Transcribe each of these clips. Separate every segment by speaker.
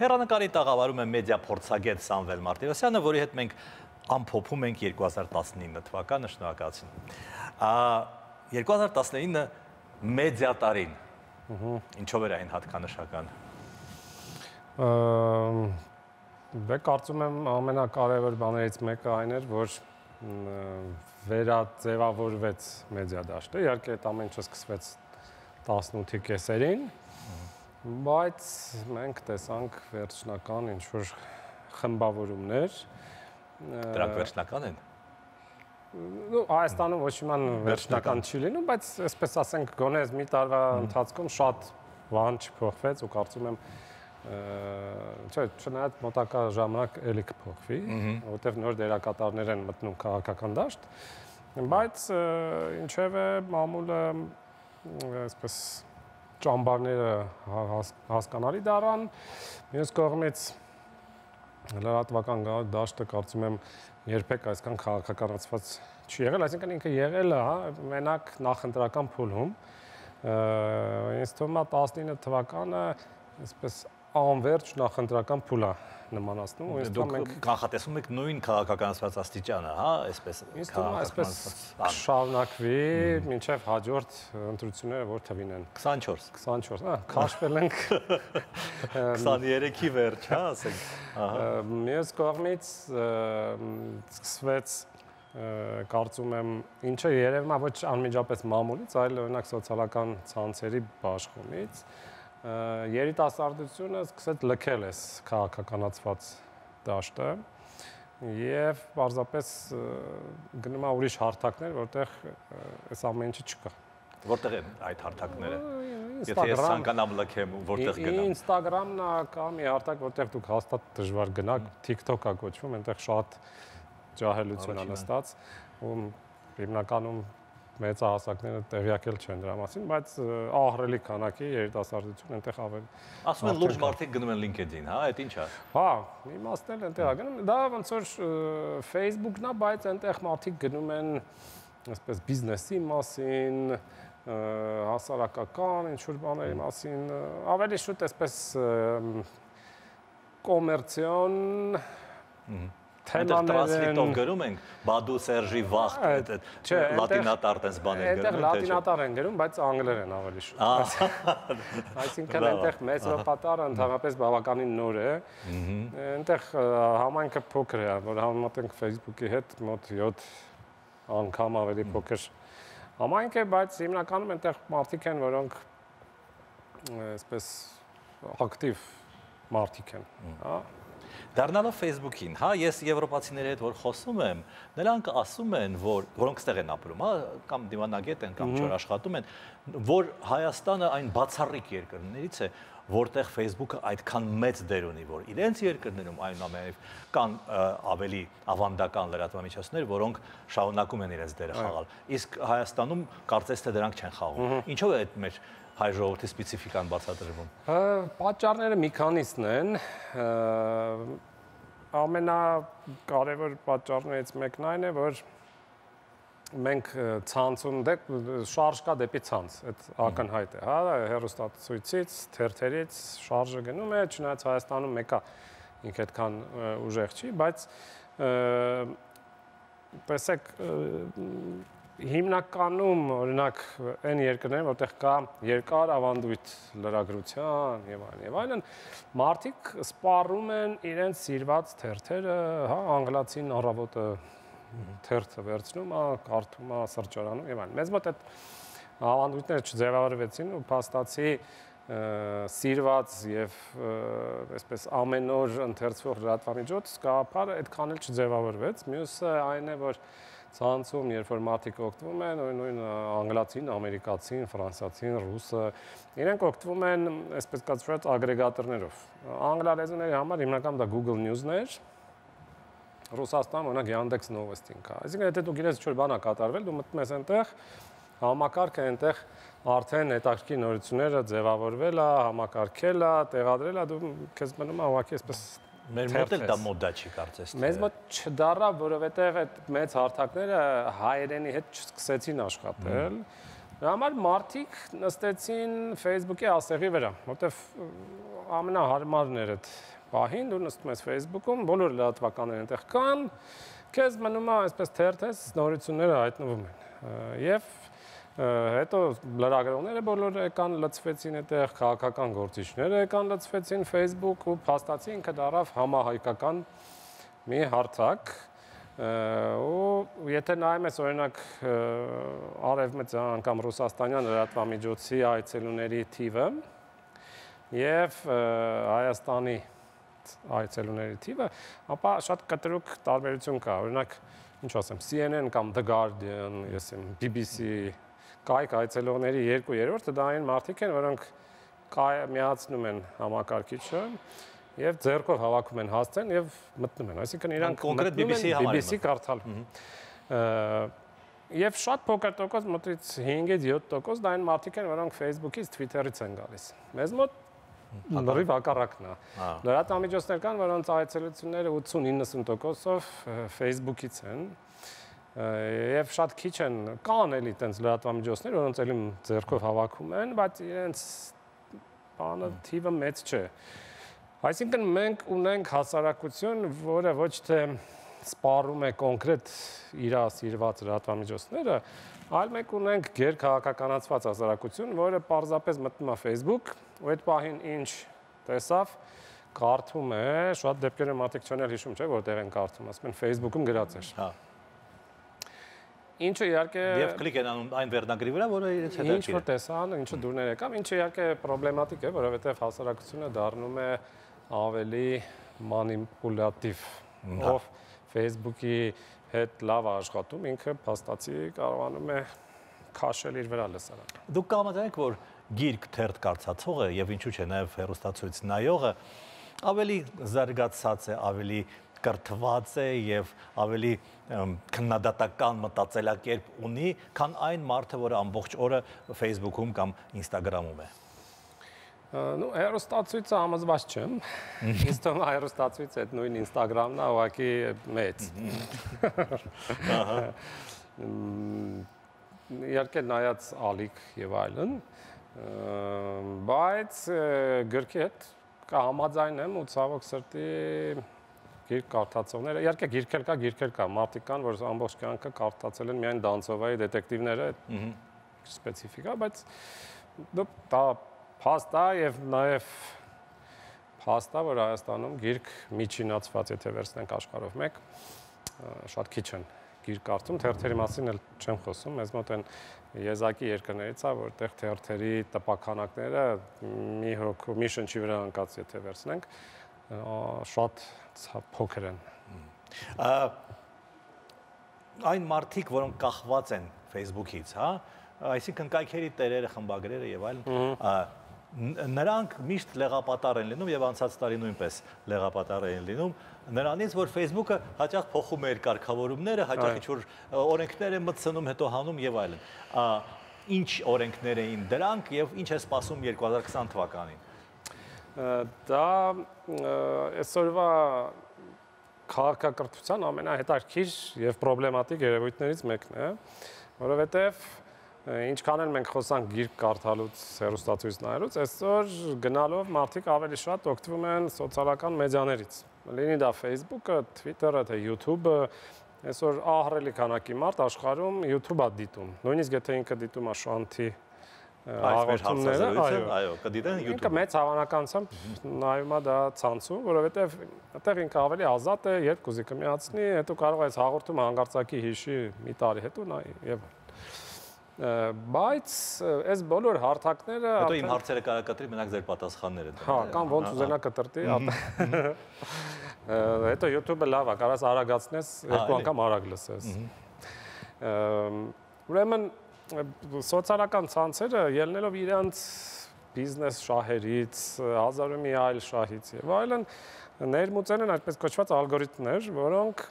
Speaker 1: հերանեկարի տաղավարում է մեդիա փորձագետ Սամվել Մարտիրոսյանը, որի հետ մենք ամփոփում ենք 2019 թվականը, շնորհակալություն։ Ա 2019-ը մեդիա տարին։ Ինչով էր այն հատկանշական։
Speaker 2: Դե կարծում եմ ամենակարևոր բաներից մեկը այն էր, որ վերաձևավորվեց մեդիա դաշտը։ Իհարկե այդ ամեն ինչը սկսվեց 18-ի կեսերին, բայց մենք տեսանք վերջնական ինչ որ խմբավորումներ։
Speaker 1: Դրանք վերջնական են։
Speaker 2: Ну, Հայաստանում ոչ իման վերջնական չի լինում, բայց այսպես ասենք, գոնե մի տարվա ընթացքում շատ բան չփոխվեց ու կարծում եմ չէ, չնայած մոտակա ժամանակ էլի կփոխվի, որովհետև նոր դերակատարներ են մտնում քաղաքական դաշտ, բայց ինչևէ մամուլը այսպես ճամբարները հասկանալի դառան։ Մյուս կողմից լրատվական դաշտը կարծում եմ երբեք այսքան քաղաքականացված չի եղել, այսինքն ինքը եղել է, հա, մենակ նախընտրական փուլում։ Ինձ թվում է 19 թվականը այսպես անverջ նախընտրական փուլ է նմանացնում
Speaker 1: ու ինձ թվում մենք կանխատեսում եք նույն քաղաքականացված աստիճանը, հա, այսպես
Speaker 2: թվում այսպես շարունակվի մինչև հաջորդ ընտրությունները որ թվին են
Speaker 1: 24
Speaker 2: 24 հա քաշվել ենք
Speaker 1: 23-ի վերջ, հա, ասենք։
Speaker 2: Ահա։ Մյուս կողմից սկսվեց կարծում եմ ինչը երևում է ոչ անմիջապես մամուլից, այլ օրինակ սոցիալական ցանցերի բաշխումից, երիտասարդությունը սկսեց լքել էս քաղաքականացված դաշտը եւ պարզապես գնում է ուրիշ հարթակներ, որտեղ այս ամեն ինչը չկա։
Speaker 1: Որտեղ են այդ հարթակները։ Եթե ես ցանկանամ լքեմ, որտեղ գնամ։
Speaker 2: Instagram-ն է կա մի հարթակ, որտեղ դուք հաստատ դժվար գնաք, TikTok-ա կոչվում, այնտեղ շատ ջահելություն է նստած, ու հիմնականում մեծահասակները տեղյակ էլ չեն դրա մասին, բայց ահռելի քանակի երիտասարդություն այնտեղ ավել։
Speaker 1: Ասում են լուրջ մարդիկ գնում են LinkedIn, հա, այդ ի՞նչ է։
Speaker 2: Հա, իմաստն էլ այնտեղ գնում։ Դա ոնց որ Facebook-ն է, բայց այնտեղ մարդիկ գնում են այսպես բիզնեսի մասին, հասարակական ինչ որ բաների մասին, ավելի շուտ այսպես կոմերցիոն
Speaker 1: թեմաներ տրանսլիտով գրում ենք Բադու Սերժի վախ այդ լատինատար տես բաներ
Speaker 2: գրում են լատինատար են գրում բայց անգլերեն ավելի շուտ այսինքն այնտեղ մեծ ռոպատարը ընդհանրապես բավականին նոր է այնտեղ համայնքը փոքր է որ համեմատենք Facebook-ի հետ մոտ 7 անգամ ավելի փոքր համայնք է բայց հիմնականում այնտեղ մարդիկ են որոնք այսպես ակտիվ մարդիկ են հա
Speaker 1: Դառնալով Facebook-ին, հա, ես եվրոպացիների հետ որ խոսում եմ, նրանք ասում են, որ որոնք ստեղ են ապրում, հա, կամ դիվանագետ են կամ չոր աշխատում են, որ Հայաստանը այն բացառիկ երկրներից է, որտեղ Facebook-ը այդքան մեծ դեր ունի, որ իրենց երկրներում այնուամենայնիվ կան ավելի ավանդական լրատվամիջոցներ, որոնք շարունակում են իրենց դերը խաղալ։ Իսկ Հայաստանում կարծես թե դրանք չեն խաղում։ Ինչով է այդ մեր հայ ժողովրդի սպეციფიკան բացատրվում։
Speaker 2: Պատճառները մի քանիսն են։ Ամենակարևոր պատճառներից մեկն այն է, որ մենք ցանցում դե շարժ կա դեպի ցանց, այդ ակնհայտ է, հա, հերոստատուցից, թերթերից շարժը գնում է, չնայած Հայաստանում մեկա ինք այդքան ուժեղ չի, բայց տեսեք հիմնականում օրինակ այն երկրներ, որտեղ կա երկար ավանդույթ լրագրության եւ այլն եւ այլն, մարդիկ սպառում են իրենց սիրված թերթերը, հա, անգլացին առավոտը թերթը վերցնում, հա, կարդում, հա, սրճարանում եւ այլն։ Մեզ մոտ այդ ավանդույթները չձևավորվեցին ու փաստացի սիրված եւ այսպես ամեն օր ընթերցվող լրատվամիջոց գաղափարը այդքան էլ չձևավորվեց։ Մյուսը այն է, որ ցանցում, երբ որ մարդիկ օգտվում են, նույն անգլացին, ամերիկացին, ֆրանսիացին, ռուսը, իրենք օգտվում են այսպես կոչված ագրեգատորներով։ Անգլալեզուների համար հիմնական դա Google News-ներ, Ռուսաստան օրինակ Yandex Novosti-ն կա։ Այսինքն եթե դու գիտես ինչ-որ բան է կատարվել, դու մտնում ես այնտեղ, համակարգը այնտեղ արդեն հետաքրքիր նորությունները ձևավորվել է, համակարգել է, տեղադրել է, դու քեզ մնում է ուղղակի այսպես
Speaker 1: Մեր մոտ էլ դա մոդա չի կարծես։
Speaker 2: Մեզ մոտ չդառա, որովհետև այդ մեծ հարթակները հայերենի հետ չսկսեցին աշխատել։ Դրա համար մարդիկ նստեցին Facebook-ի ասեղի վրա, որտեվ ամենահարմարն էր այդ պահին, դու նստում ես Facebook-ում, բոլոր լրատվականները այնտեղ կան, քեզ մնում է այսպես թերթես նորությունները հայտնվում են։ Եվ հետո լրագրողները բոլորը եկան լծվեցին այդտեղ քաղաքական գործիչները եկան լծվեցին Facebook ու փաստացի ինքը դարավ համահայկական մի հարթակ ու եթե նայում ես օրինակ արևմտյան կամ ռուսաստանյան լրատվամիջոցի այցելուների թիվը եւ Հայաստանի այցելուների թիվը, ապա շատ կտրուկ տարբերություն կա։ Օրինակ, ինչ ասեմ, CNN կամ The Guardian, ես եմ BBC կայք այցելողների 2/3-ը դա այն մարդիկ են, որոնք միացնում են համակարգիչը եւ ձեռքով հավաքում են հասցեն եւ մտնում են։ Այսինքն իրանք
Speaker 1: կոնկրետ BBC-ի համար
Speaker 2: BBC կարդալ։ Եվ շատ փոքր տոկոս մոտից 5-ից 7% դա այն մարդիկ են, որոնք Facebook-ից, Twitter-ից են գալիս։ Մեզ մոտ լրիվ հակառակն է։ Լրատվամիջոցներ կան, որոնց այցելությունները 80-90%-ով Facebook-ից են։ Եվ շատ քիչ են, կան էլի տենց լրատվամիջոցներ, որոնց էլի ձեռքով հավաքում են, բայց իրենց բանը թիվը մեծ չէ։ Այսինքն մենք ունենք հասարակություն, որը ոչ թե սպառում է կոնկրետ իր սիրված լրատվամիջոցները, այլ մենք ունենք ģեր քաղաքականացված հասարակություն, որը պարզապես մտնում է Facebook, ու այդ պահին ինչ տեսավ, կարդում է, շատ դեպքերում մարդիկ չեն հիշում, չէ, որտեղ են կարդում, ասում են Facebook-ում գրած էր։ Հա։ Ինչը իհարկե
Speaker 1: Եվ կլիկ են անում այն վերնագրի վրա, որը իրենց հետ
Speaker 2: է։ Ինչ որ տեսան, ինչը դուրներ եկավ, ինչը իհարկե պրոբլեմատիկ է, որովհետև հասարակությունը դառնում է ավելի մանիպուլատիվ ով Facebook-ի հետ լավ աշխատում, ինքը փաստացի կարողանում է քաշել իր վրա լսարանը։
Speaker 1: Դուք կամաձայնեք, որ գիրք թերթ կարծացողը եւ ինչու՞ չէ նաեւ հերոստացույց նայողը ավելի զարգացած է, ավելի կրթված է եւ ավելի քննադատական մտածելակերպ ունի, քան այն մարդը, որը ամբողջ օրը Facebook-ում կամ Instagram-ում է
Speaker 2: նու հերոստացույցը համոզված չեմ։ Ինձ թվում է հերոստացույցը այդ նույն Instagram-ն է ուղղակի մեծ։ Ահա։ Իհարկե նայած ալիք եւ այլն, բայց գրքի հետ կհամաձայնեմ ու ցավոք սրտի գիրք կարդացողները, իհարկե գիրքեր կա, գիրքեր կա, մարդիկ կան, որ ամբողջ կյանքը կարդացել են միայն Դանցովայի դետեկտիվները, սպეციფიკա, բայց դա փաստ է եւ նաեւ փաստ է, որ Հայաստանում գիրք միջինացված, եթե վերցնենք աշխարհով մեկ, շատ քիչ են գիրք կարդում, թերթերի մասին էլ չեմ խոսում, մեզ մոտ են եզակի երկրներից է, որտեղ թերթերի տպականակները մի հոգու, մի շնչի վրա անկած եթե վերցնենք, շատ փոքր են։
Speaker 1: Այն մարդիկ, որոնք կախված են Facebook-ից, հա, այսինքն կայքերի տերերը, խմբագրերը եւ այլն, նրանք միշտ լեղապատար են լինում եւ անցած տարի նույնպես լեղապատար են լինում նրանից որ Facebook-ը հաճախ փոխում է իր կարգավորումները, հաճախ ինչ որ օրենքներ է մտցնում, հետո հանում եւ այլն։ Ինչ օրենքներ էին դրանք եւ ինչ է սպասում 2020 թվականին։
Speaker 2: Դա այսօրվա քաղաքակրթության ամենահետաքրքիր եւ պրոբլեմատիկ երևույթներից մեկն է, որովհետեւ ինչքան էլ մենք խոսանք գիրք կարդալուց, հեռուստացույց նայելուց, այսօր գնալով մարդիկ ավելի շատ օգտվում են սոցիալական մեդիաներից։ Լինի դա Facebook-ը, Twitter-ը, թե YouTube-ը, այսօր ահռելի քանակի մարդ աշխարհում YouTube-ա դիտում։ Նույնիսկ եթե ինքը դիտում է շանթի
Speaker 1: հաղորդումները, այո, այո, կդիտեն YouTube-ը։
Speaker 2: Ինքը մեծ հավանականությամբ նայում է դա ցանցում, որովհետև այդտեղ ինքը ավելի ազատ է, երբ կուզի կմիացնի, հետո կարող է այս հաղորդումը հանգարցակի հիշի մի տարի հետո նայ եւ բայց այս բոլոր հարթակները
Speaker 1: հետո իմ հարցերը կարա կտրի մենակ ձեր պատասխանները
Speaker 2: հա կամ ոնց ուզենա կտրտի հետո YouTube-ը լավ է կարաս արագացնես երկու անգամ արագ լսես ուրեմն սոցիալական ցանցերը ելնելով իրանց բիզնես շահերից հազարու մի այլ շահից եւ այլն ներմուծել են այդպես կոչված ալգորիթմներ որոնք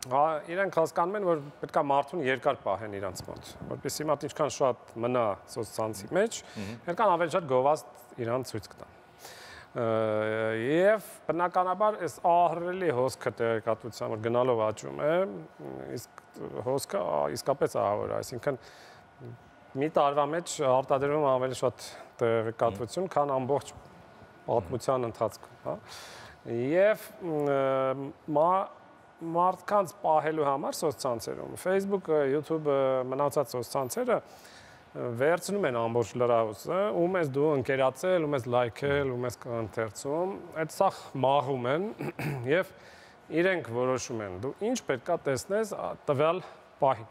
Speaker 2: իրենք հասկանում են, որ պետք է մարդուն երկար պահեն իրանց մոտ, որպեսզի մարդ ինչքան շատ մնա սոցցանցի մեջ, այնքան ավելի շատ գովազդ իրան ցույց կտան։ Եվ բնականաբար այս ահռելի հոսքը տեղեկատվության որ գնալով աճում է, իսկ հոսքը իսկապես ահավոր, այսինքն մի տարվա մեջ արտադրվում ավելի շատ տեղեկատվություն, քան ամբողջ պատմության ընթացքում, հա։ Եվ մարդկանց պահելու համար սոցցանցերում Facebook-ը, YouTube-ը, մնացած սոցցանցերը վերցնում են ամբողջ լրահոսը, ում ես դու ընկերացել, ում ես լայքել, ում ես ընթերցում, այդ սա մաղում են եւ իրենք որոշում են դու ինչ պետքա տեսնես տվյալ պահին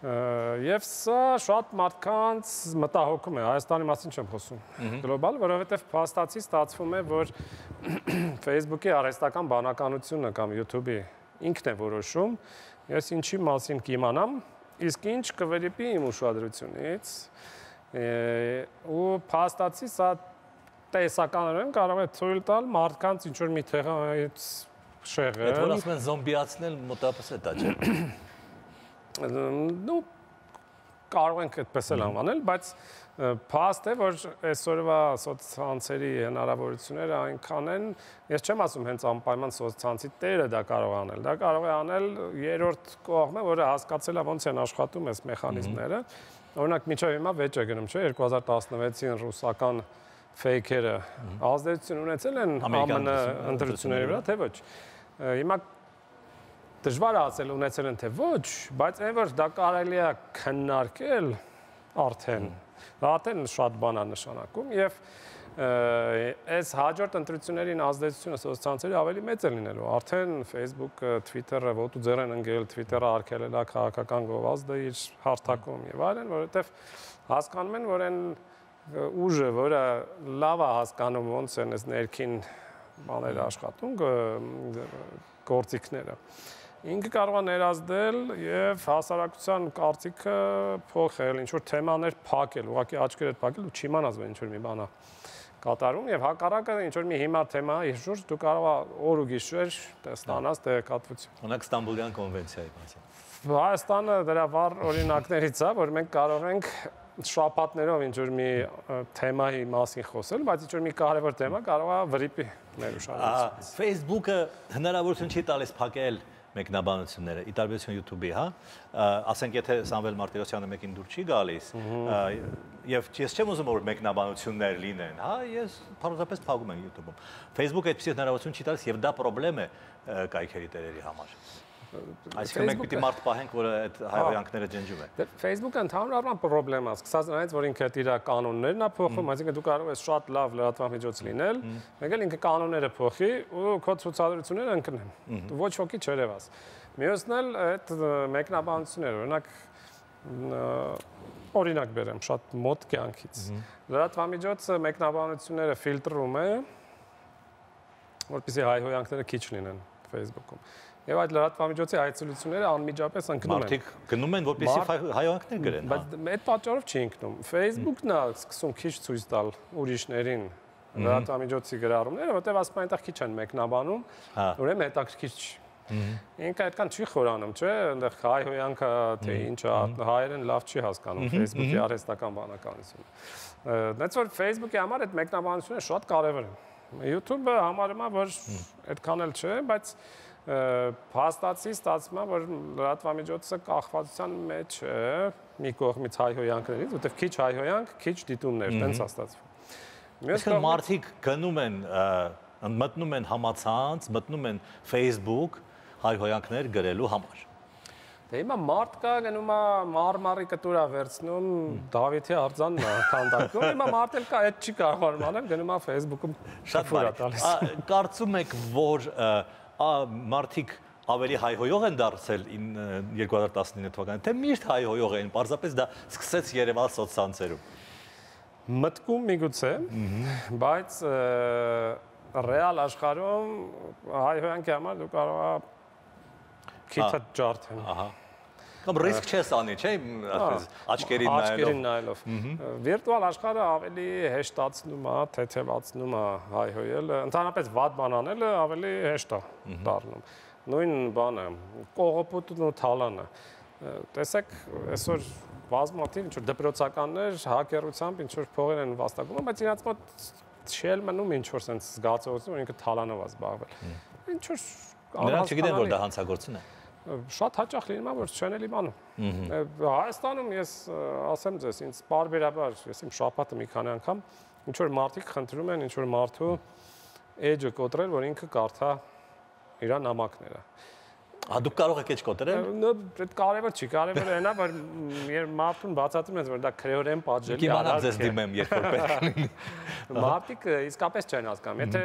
Speaker 2: Եվ սա շատ մարդկանց մտահոգում է, Հայաստանի մասին չեմ խոսում։ Գլոբալ, որովհետև փաստացի ստացվում է, որ Facebook-ի արհեստական բանականությունը կամ YouTube-ի ինքն է որոշում, ես ինչի մասին կիմանամ, իսկ ինչ կվերիպի իմ ուշադրությունից։ ու փաստացի սա տեսականորեն կարող է ցույց տալ մարդկանց ինչ որ մի տեղից շեղել։
Speaker 1: Այդ որ ասում են զոմբիացնել մոտավորապես է դա չէ
Speaker 2: նու կարող ենք այդպես էլ անվանել, բայց փաստ է, որ այսօրվա սոցցանցերի հնարավորությունները այնքան են, ես չեմ ասում հենց անպայման սոցցանցի տերը դա կարող անել, դա կարող է անել երրորդ կողմը, որը հասկացել է ոնց են աշխատում այս մեխանիզմները։ Օրինակ միջև հիմա վեճ է գնում, չէ, 2016-ին ռուսական ֆեյքերը ազդեցություն ունեցել են ԱՄՆ ընտրությունների վրա, թե ոչ։ Հիմա դժվար է ասել ունեցել են թե ոչ, բայց այն որ դա կարելի է քննարկել արդեն, դա արդեն շատ բան է նշանակում եւ այս հաջորդ ընտրություններին ազդեցությունը սոցցանցերի ավելի մեծ է լինելու։ Արդեն Facebook-ը, Twitter-ը ոտու ձեր են ընկել, Twitter-ը արկելել է քաղաքական գովազդը իր հարթակում եւ այլն, որովհետեւ հասկանում են, որ այն ուժը, որը լավ է հասկանում ոնց են այս ներքին բաները աշխատում, գործիքները ինքը կարող է ներազդել եւ հասարակության կարծիքը փոխել, ինչ որ թեմաներ փակել, ուղղակի աչքերը փակել ու չիմանաս որ ինչ որ մի բան է կատարում եւ հակառակը ինչ որ մի հիմար թեմա իր շուրջ դու կարող ես օր ու գիշեր ստանաս տեղեկատվություն։
Speaker 1: Օրինակ Ստամբուլյան կոնվենցիայի մասին։
Speaker 2: Հայաստանը դրա վառ օրինակներից է, որ մենք կարող ենք շապատներով ինչ որ մի թեմայի մասին խոսել, բայց ինչ որ մի կարևոր թեմա կարող է վրիպի մեր ուշադրությունը։
Speaker 1: Facebook-ը հնարավորություն չի տալիս փակել մեկնաբանությունները, ի տարբերություն YouTube-ի, հա, ասենք եթե Սամվել Մարտիրոսյանը մեկին դուր չի գալիս, եւ ես չեմ ուզում որ մեկնաբանություններ լինեն, հա, ես բարձրապես փակում եմ YouTube-ում։ Facebook-ը այդպեսի հնարավորություն չի տալիս եւ դա խնդրեմ է կայքերի տերերի համար։ Այսինքն մենք պիտի մարդ պահենք, որը այդ հայհոյանքները ջնջում է։
Speaker 2: Դե Facebook-ը ընդհանուր առմամբ է, սկսած նրանից, որ ինքը իր կանոններն է փոխում, այսինքն դու կարող ես շատ լավ լրատվամիջոց լինել, մեկ էլ ինքը կանոնները փոխի ու քո ցուցադրությունները ընկնեն։ Դու ոչ ոքի չերևաս։ Մյուսն էլ այդ մեկնաբանությունները, օրինակ օրինակ բերեմ շատ մոտ կյանքից։ Լրատվամիջոցը մեկնաբանությունները ֆիլտրում է, որպեսզի հայհոյանքները քիչ լինեն Facebook-ում եւ այդ լրատվամիջոցի այցելությունները անմիջապես ընկնում են։
Speaker 1: Մարդիկ գնում են, որպեսզի հայհոյանքներ գրեն,
Speaker 2: հա։ Բայց այդ պատճառով չի ընկնում։ Facebook-ն է սկսում քիչ ցույց տալ ուրիշներին լրատվամիջոցի գրառումները, որտեղ ասում են այնտեղ քիչ են մեկնաբանում, հա։ ուրեմն հետաքրքիր չի։ Ինքը այդքան չի խորանում, չէ՞, այնտեղ հայհոյանքը թե ինչա, հայերեն լավ չի հասկանում Facebook-ի արհեստական բանականությունը։ Դից որ Facebook-ի համար այդ մեկնաբանությունը շատ կարևոր է։ YouTube-ը համարում է, որ այդքան էլ չէ, բայց փաստացի ստացվում է, որ լրատվամիջոցը կախվածության մեջ է մի կողմից հայհոյանքներից, որտեղ քիչ հայհոյանք, քիչ դիտումներ, տենց է ստացվում։
Speaker 1: կողմից մարդիկ գնում են մտնում են համացանց, մտնում են Facebook հայհոյանքներ գրելու համար։
Speaker 2: Դե հիմա մարդ կա գնում է մարմարի կտուրա վերցնում Դավիթի արձանն է քանդակում։ Հիմա մարդ էլ կա, այդ չի կարող անել, գնում է Facebook-ում
Speaker 1: շատ տալիս։ Կարծում եք, որ մարդիկ ավելի հայհոյող են դարձել 2019 թվականին, թե միշտ հայհոյող են, պարզապես դա սկսեց Երևան սոցցանցերում։
Speaker 2: Մտքում միգուցե, բայց ռեալ աշխարհում հայհոյանքի համար դու կարող ես քիթը ջարդեն։ Ահա
Speaker 1: Կամ ռիսկ չես անի, չէ՞, այսպես աչքերին նայելով։
Speaker 2: Աչքերին նայելով։ Վիրտուալ աշխարհը ավելի հեշտացնում է, թեթևացնում է հայհոյելը, ընդհանրապես վատ բան անելը ավելի հեշտ է դառնում։ Նույն բանը, կողոպուտն ու թալանը։ Տեսեք, այսօր բազմաթիվ ինչ որ դպրոցականներ հակերությամբ ինչ որ փողեր են վաստակում, բայց իրաց մոտ չել մնում ինչ որ sense զգացողություն, որ ինքը թալանով է զբաղվել։ Ինչ որ
Speaker 1: Նրանք չգիտեն որ դա հանցագործություն է
Speaker 2: շատ հաճախ լինում է որ չեն էլ իմանում։ Հայաստանում ես ասեմ ձեզ, ինձ բարբերաբար, ես իմ շապատը մի քանի անգամ ինչ որ մարդիկ խնդրում են ինչ որ մարդու edge-ը կոտրել, որ ինքը կարդա իր նամակները։
Speaker 1: Հա դուք կարող եք էջ կոտրել։
Speaker 2: այդ կարևոր չի, կարևորը այնա, որ երբ մարդուն բացատրում ես, որ դա քրեորեն պատժելի
Speaker 1: է։ Իմանալ ձեզ դիմեմ, երբ որ պետք լինի։
Speaker 2: Մարդիկ իսկապես չեն հասկանում։ Եթե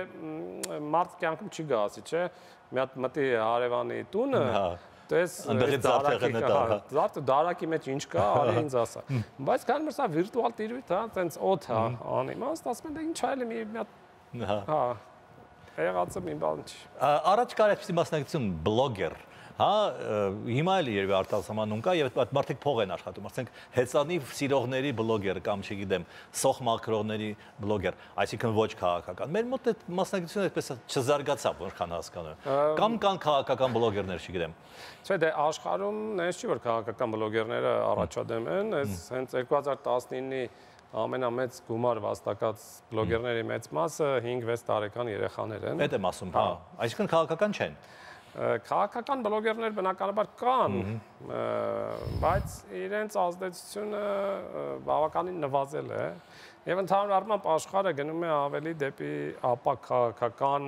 Speaker 2: մարդ կյանքում չի գա, ասի, չէ, մի հատ մտի հարևանի տունը,
Speaker 1: հա
Speaker 2: Տես
Speaker 1: ընդդեղից զարդեղը նետա։
Speaker 2: Զարդը դարակի մեջ ինչ կա, արի ինձ ասա։ Բայց կան մրսա վիրտուալ տիրույթ, հա, տենց օդ հա, անիմաստ, ասում են դա ինչ այլ է մի հատ հա։ Հա։ Եղածը մի բան չի։
Speaker 1: Առաջ կար այսպեսի մասնակցություն բլոգեր հա հիմա էլ երբ արտասահմանում կա եւ այդ մարդիկ փող են աշխատում ասենք հեծանի սիրողների բլոգեր կամ չգիտեմ սոխ մակրոների բլոգեր այսինքն ոչ քաղաքական մեր մոտ այդ մասնակցությունը այդպես չզարգացավ որքան հասկանում կամ կան քաղաքական բլոգերներ չգիտեմ
Speaker 2: չէ դե աշխարհում նենց չի որ քաղաքական բլոգերները առաջադեմ են այս հենց 2019-ի ամենամեծ գումար վաստակած բլոգերների մեծ մասը 5-6 տարեկան երեխաներ են։
Speaker 1: Այդ եմ ասում, հա։ Այսինքն քաղաքական չեն
Speaker 2: քաղաքական բլոգերներ բնականաբար կան, բայց իրենց ազդեցությունը բավականին նվազել է եւ ընդհանուր առմամբ աշխարհը գնում է ավելի դեպի ապա քաղաքական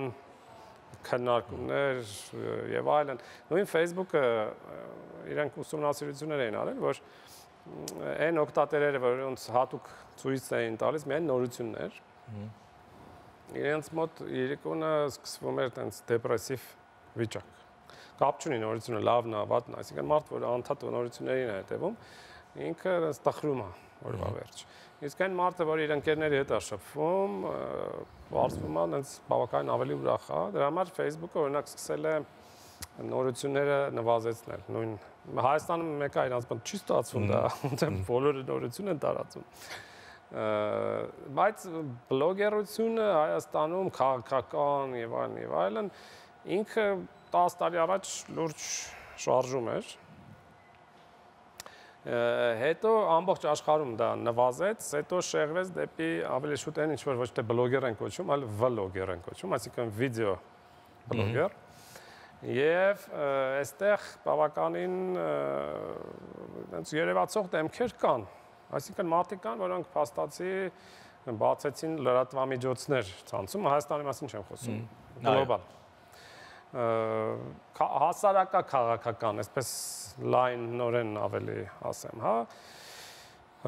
Speaker 2: քննարկումներ եւ այլն։ Նույն Facebook-ը իրենք ուսումնասիրություններ էին արել, որ այն օկտատերերը, որոնց հատուկ ցույց էին տալիս միայն նորություններ, իրենց մոտ երեկոները սկսվում էր տենց դեպրեսիվ վիճակ կապ չունի նորությունը լավն է, վատն է, այսինքն մարդ, որ անդադ նորություններին է հետևում, ինքը ստխրում է օրվա վերջ։ Իսկ այն մարդը, որ իր ընկերների հետ է շփվում, բարձվում է, այնց բավականին ավելի ուրախ է։ Դրա համար Facebook-ը օրինակ սկսել է նորությունները նվազեցնել։ Նույն Հայաստանում մեկը իրանց բան չի ստացվում դա, է բոլորը նորություն են տարածում բայց բլոգերությունը Հայաստանում քաղաքական եւ այլն եւ այլն ինքը 10 տարի առաջ լուրջ շարժում էր հետո ամբողջ աշխարհում դա նվազեց, հետո շեղվեց դեպի ավելի շուտ այն ինչ որ ոչ թե բլոգեր են կոչում, այլ վլոգեր են կոչում, այսինքն վիդեո բլոգեր։ Եվ այստեղ բավականին այնց երևացող դեմքեր կան։ Այսինքն մարդիկ կան, որոնք փաստացի բացեցին լրատվամիջոցներ ցանցում, Հայաստանի մասին չեմ խոսում, գլոբալ հասարակա քաղաքական, այսպես լայն նորեն ավելի ասեմ, հա։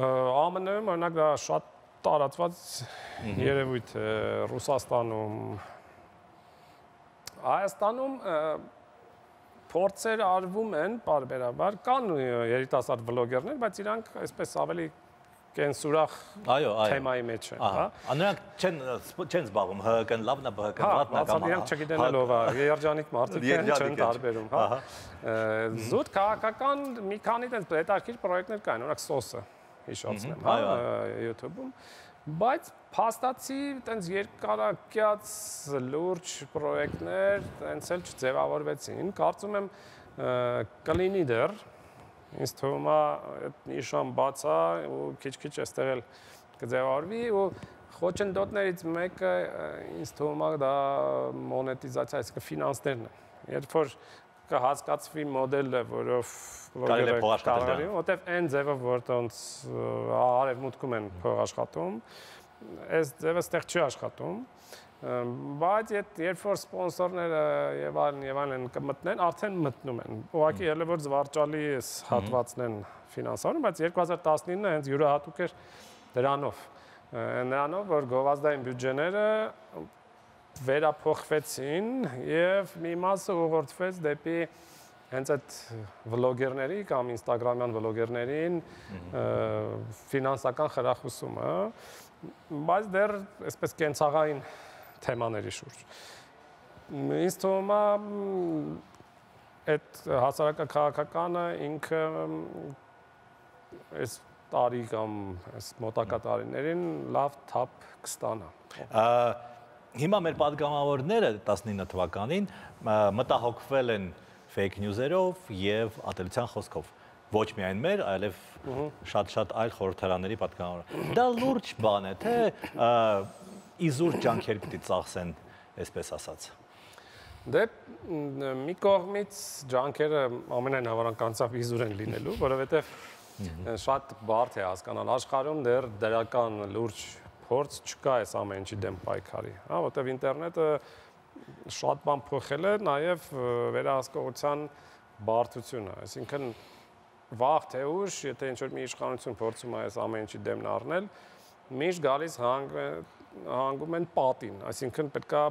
Speaker 2: ԱՄՆ-ում օրինակ դա շատ տարածված երևույթ է Ռուսաստանում Հայաստանում փորձեր արվում են բարբերաբար կան երիտասարդ վլոգերներ, բայց իրանք այսպես ավելի կենսուրախ
Speaker 1: այո այո
Speaker 2: թեմայի մեջ են, հա։
Speaker 1: Անրանք չեն չեն զբաղվում ՀԿ-ն լավն է, ԲՀԿ-ն վատն է
Speaker 2: կամ։ Հա, իրանք չգիտեն ով է, երջանիկ մարդիկ են, չեն տարբերում, հա։ Զուտ քաղաքական մի քանի տես հետաքրքիր պրոյեկտներ կան, օրինակ SOS-ը հիշացնեմ, հա, YouTube-ում բայց փաստացի տենց երկարակյաց լուրջ պրոյեկտներ տենց էլ չձևավորվեցին կարծում եմ կլինի դեռ ինձ թվում է այդ նիշան բաց է ու քիչ-քիչ այստեղ էլ կձևավորվի ու խոչընդոտներից մեկը ինձ թվում է դա մոնետիզացիա, այսինքն ֆինանսներն են։ Երբ որ կհասկացվի մոդելը, որով
Speaker 1: կարելի է փող աշխատել,
Speaker 2: որտեվ այն ձևը, որտոնց արևմուտքում են փող աշխատում, այս ձևը ստեղ չի աշխատում բայց երբ որ սպոնսորները եւ այլն եւ այլն կմտնեն, արդեն մտնում են։ Ուղղակի ելը որ զվարճալի էս հատվածն են ֆինանսավորում, բայց 2019-ը հենց յուրահատուկ էր դրանով։ Նրանով որ գովազդային բյուջեները վերափոխվեցին եւ մի մասը ուղղորդվեց դեպի հենց այդ վլոգերների կամ ինստագրամյան վլոգերներին ֆինանսական խրախուսումը, բայց դեռ այսպես կենցաղային թեմաների շուրջ։ Ինձ թվում է այդ հասարակական-քաղաքականը ինքը այս տարի կամ այս մոտակա տարիներին լավ թափ կստանա
Speaker 1: հիմա մեր падգամավորները 19 թվականին մտահոգվել են fake news-երով եւ ատելության խոսքով ոչ միայն մեր, այլև շատ-շատ այլ խորհրդարանների պատկանավորը։ Դա լուրջ բան է, թե իզուր ջանքեր պիտի ծախսեն, այսպես ասած։
Speaker 2: Դե մի կողմից ջանքերը ամենայն հավանականությամբ իզուր են լինելու, որովհետև շատ բարդ է հասկանալ աշխարհում դեռ դրական լուրջ փորձ չկա այս ամեն ինչի դեմ պայքարի, հա, որտեվ ինտերնետը շատ բան փոխել է նաև վերահսկողության բարդությունը, այսինքն վաղ թե ուշ, եթե ինչ-որ մի իշխանություն փորձում է այս ամեն ինչի դեմն առնել, միշտ գալիս հանգ հանգում են պատին, այսինքն պետքա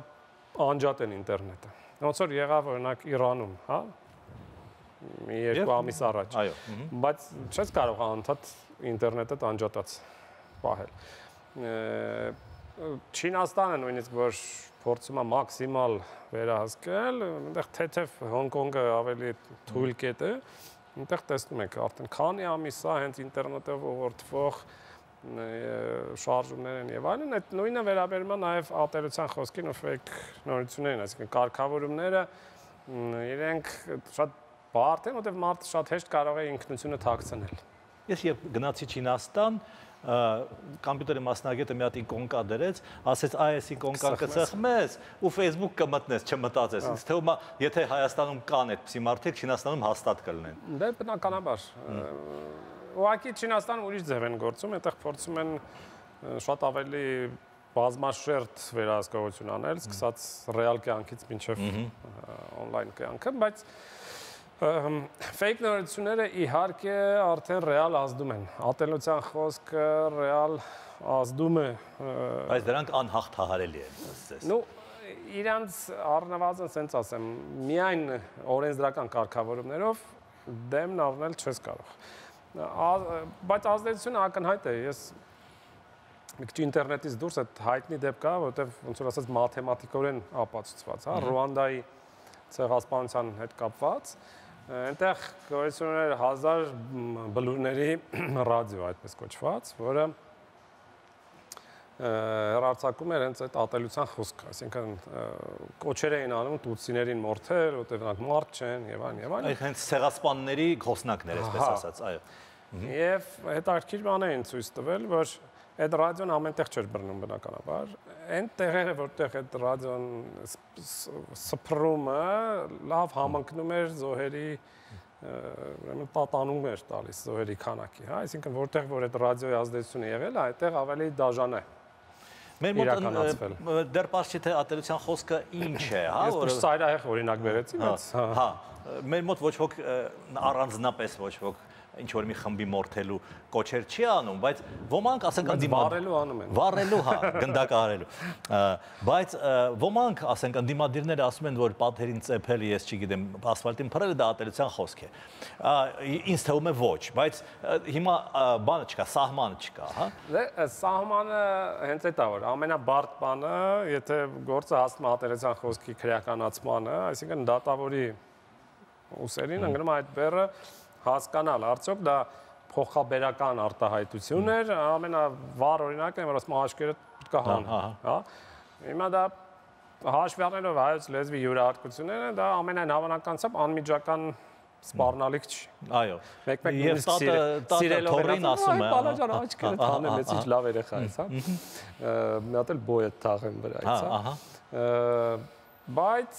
Speaker 2: անջատեն ինտերնետը։ Ոնց որ եղավ օրինակ Իրանում, հա, մի երկու ամիս առաջ։
Speaker 1: Այո։
Speaker 2: Բայց չես կարող անդադ ինտերնետը անջատած պահել։ Չինաստանը նույնիսկ որ փորձում է մաքսիմալ վերահսկել, այնտեղ թեթև Հոնկոնգը ավելի թույլ կետ է, այնտեղ տեսնում եք արդեն քանի ամիս է հենց ինտերնետով ուղղորդվող շարժումներ են եւ այլն, այդ նույնը վերաբերում է նաեւ ատելության խոսքին ու fake նորություններին, այսինքն կարգավորումները իրենք շատ բարդ են, որտեղ մարդը շատ հեշտ կարող է ինքնությունը թաքցնել։
Speaker 1: Ես երբ գնացի Չինաստան, կոմպյուտերի մասնագետը մի հատ իկոնկա դրեց, ասեց այս իկոնկան կծխմես ու Facebook կմտնես, չմտածես։ Ինձ թվում է, եթե Հայաստանում կան այդպիսի մարդիկ, Չինաստանում հաստատ կլինեն։
Speaker 2: Դե բնականաբար։ Ուղղակի Չինաստանը ուրիշ ձև են գործում, այդտեղ փորձում են շատ ավելի բազմաշերտ վերահսկողություն անել, սկսած ռեալ կյանքից մինչև on-line կյանքը, բայց Fake նորությունները իհարկե արդեն ռեալ ազդում են։ Ատելության խոսքը ռեալ ազդում է։
Speaker 1: Բայց դրանք անհաղթահարելի են, ըստ
Speaker 2: Ну, իրանց առնվազն սենց ասեմ, միայն օրենսդրական կարգավորումներով դեմն առնել չես կարող։ Բայց ազդեցությունը ակնհայտ է։ Ես մի քիչ ինտերնետից դուրս այդ հայտնի դեպք կա, որովհետև ոնց որ ասած մաթեմատիկորեն ապացուցված, հա, Ռուանդայի ցեղասպանության հետ կապված, Այնտեղ գոյություն ուներ 1000 բլուրների ռադիո, այդպես կոչված, որը հեռարձակում էր հենց այդ ատելության խոսքը, այսինքն կոչեր էին անում տուցիներին մորթել, որտեղ նրանք մարդ չեն եւ այլն եւ այլն։
Speaker 1: Այդ հենց ցեղասպանների խոսնակներ, այսպես ասած, այո։
Speaker 2: Եվ հետաքրքիր բան էին ցույց տվել, որ այդ ռադիոն ամենտեղ չէր բռնում բնականաբար։ Այն տեղերը, որտեղ այդ ռադիոն սփռումը լավ համընկնում էր զոհերի ուրեմն պատանում էր տալիս զոհերի քանակի, հա, այսինքն որտեղ որ այդ ռադիոյի ազդեցությունը եղել է, այդտեղ ավելի դաժան է
Speaker 1: Մեր մոտ դեռ պարզ չէ թե ատելության խոսքը ինչ է, հա,
Speaker 2: որը Ես ծայրահեղ օրինակ վերեցի, բայց
Speaker 1: հա, հա, մեր մոտ ոչ ոք առանձնապես ոչ ոք ինչ որ մի խմբի մորթելու կոչեր չի անում, բայց ոմանք ասենք
Speaker 2: ընդդիմա վառելու անում են։
Speaker 1: Վառելու, հա, գնդակահարելու։ Բայց ոմանք ասենք ընդդիմադիրները ասում են, որ պատերին ծեփել, ես չգիտեմ, ասֆալտին փռելը դա ատելության խոսք է։ Ինձ թվում է ոչ, բայց հիմա բանը չկա, սահմանը չկա, հա։
Speaker 2: Դե սահմանը հենց այդ է որ ամենաբարդ բանը, եթե գործը հասնում ատելության խոսքի քրեականացմանը, այսինքն դատավորի ուսերին ընկնում այդ բերը հասկանալ, արդյոք դա փոխաբերական արտահայտություն էր, ամենավառ օրինակն է, որ ասում աշկերը պետք է հան, հա։ Հիմա դա հաշվի առնելով հայոց լեզվի յուրահատկությունները, դա ամենայն հավանականությամբ անմիջական սպառնալիք չի։
Speaker 1: Այո։
Speaker 2: Մեկ-մեկ
Speaker 1: եւ տատը տատը թորին ասում է։
Speaker 2: Բալաջան աչքերը թանեմ, էս ինչ լավ երեխա է, հա։ Մի հատ էլ բոյ է թաղեմ վրայից, հա։ Ահա։ Բայց